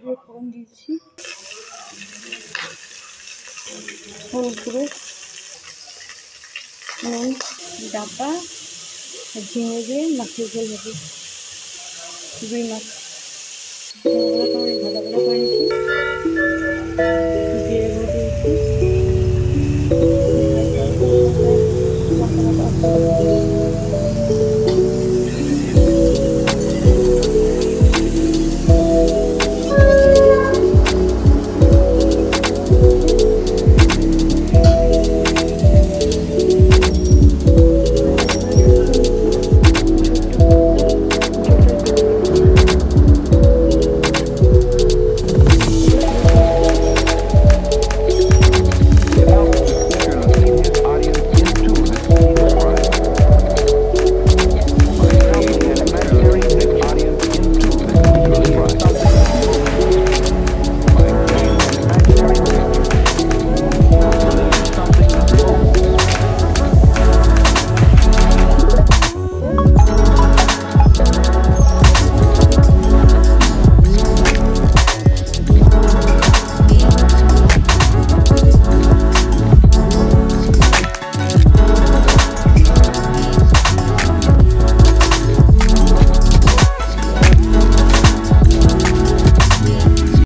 দিয়ে ফোড়ন দিয়েছি হলুদ গুঁড়ো নুন ডাটা ঝিঙে দিয়ে মাছের ঝোল হবে রুই মাছ